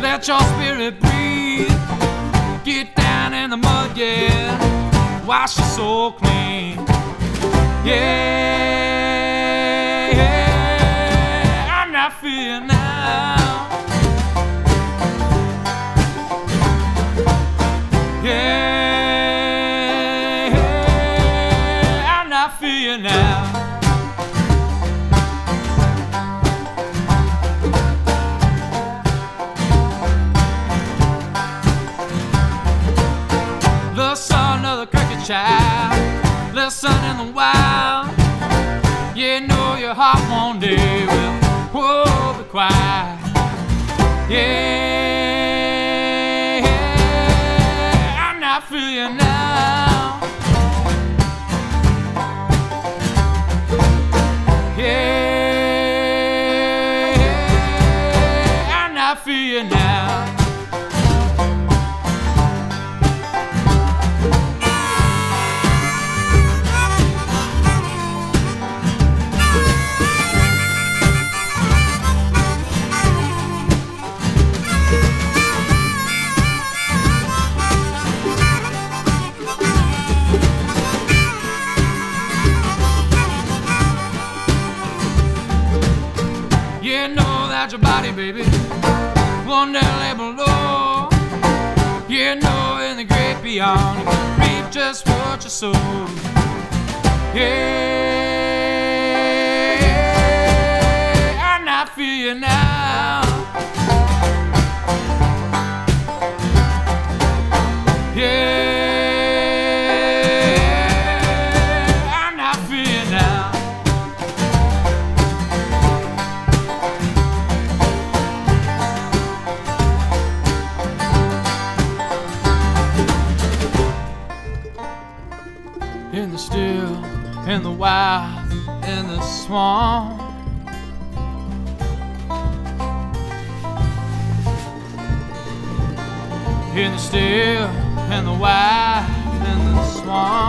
Let your spirit breathe. Get down in the mud, yeah. Wash your soul clean. Yeah, yeah. I'm not fearing now. Yeah, I'm not fearing now. Child, the son in the wild. You know your heart one day will whoa be quiet. Yeah, I'm not feeling now. You know that your body, baby, day lay below. You know in the great beyond, you can reap just what you sow. Yeah, I'm not feeling now. In the still, in the wild, in the swamp. In the still, in the wild, in the swamp.